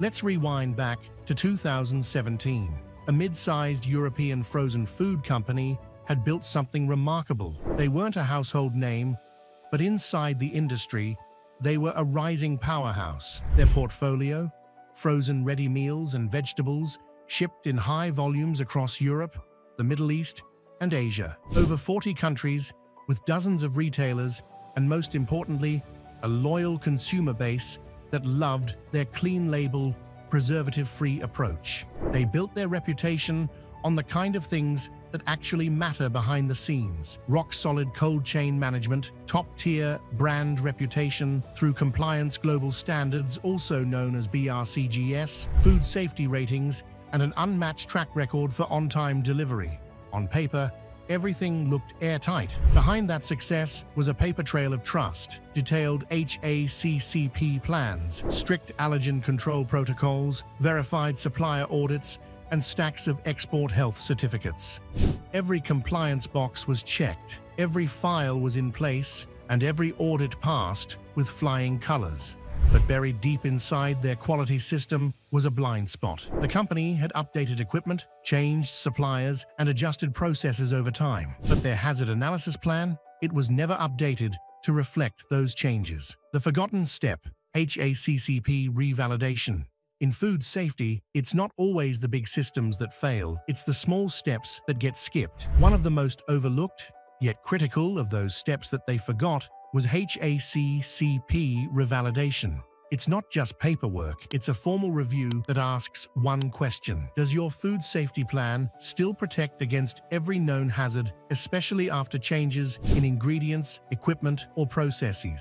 Let's rewind back to 2017. A mid-sized European frozen food company had built something remarkable. They weren't a household name, but inside the industry, they were a rising powerhouse. Their portfolio, frozen ready meals and vegetables, shipped in high volumes across Europe, the Middle East, and Asia. Over 40 countries, with dozens of retailers, and most importantly, a loyal consumer base that loved their clean label, preservative-free approach. They built their reputation on the kind of things that actually matter behind the scenes. Rock-solid cold chain management, top-tier brand reputation through compliance global standards, also known as BRCGS, food safety ratings, and an unmatched track record for on-time delivery. On paper, everything looked airtight. Behind that success was a paper trail of trust, detailed HACCP plans, strict allergen control protocols, verified supplier audits, and stacks of export health certificates. Every compliance box was checked, every file was in place, and every audit passed with flying colors. But buried deep inside their quality system was a blind spot. The company had updated equipment, changed suppliers, and adjusted processes over time. But their hazard analysis plan? It was never updated to reflect those changes. The forgotten step, HACCP revalidation, in food safety, it's not always the big systems that fail, it's the small steps that get skipped. One of the most overlooked, yet critical of those steps that they forgot was HACCP revalidation. It's not just paperwork, it's a formal review that asks one question. Does your food safety plan still protect against every known hazard, especially after changes in ingredients, equipment, or processes?